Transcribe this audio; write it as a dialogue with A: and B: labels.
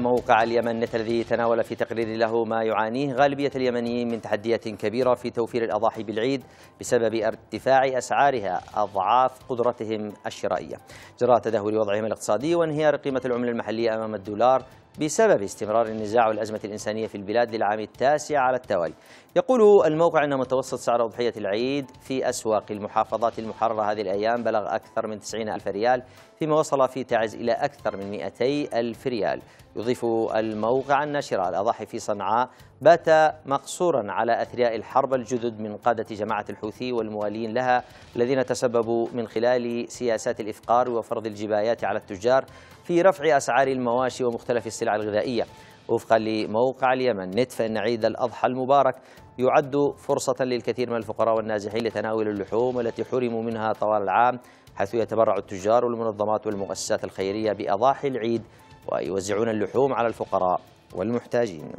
A: موقع اليمن الذي تناول في تقرير له ما يعانيه غالبية اليمنيين من تحديات كبيرة في توفير الأضاحي بالعيد بسبب ارتفاع أسعارها أضعاف قدرتهم الشرائية. جراء تدهور وضعهم الاقتصادي وانهيار قيمة العملة المحلية أمام الدولار بسبب استمرار النزاع والأزمة الإنسانية في البلاد للعام التاسع على التوالي. يقول الموقع أن متوسط سعر أضحية العيد في أسواق المحافظات المحررة هذه الأيام بلغ أكثر من 90 ألف ريال فيما وصل في تعز إلى أكثر من 200 ألف ريال. يضيف الموقع أن شراء الأضاحي في صنعاء بات مقصورا على أثرياء الحرب الجدد من قادة جماعة الحوثي والموالين لها الذين تسببوا من خلال سياسات الإفقار وفرض الجبايات على التجار في رفع أسعار المواشي ومختلف السلع الغذائية. وفقا لموقع اليمن نت فإن عيد الأضحى المبارك يعد فرصة للكثير من الفقراء والنازحين لتناول اللحوم التي حرموا منها طوال العام حيث يتبرع التجار والمنظمات والمؤسسات الخيرية بأضاحي العيد ويوزعون اللحوم على الفقراء والمحتاجين.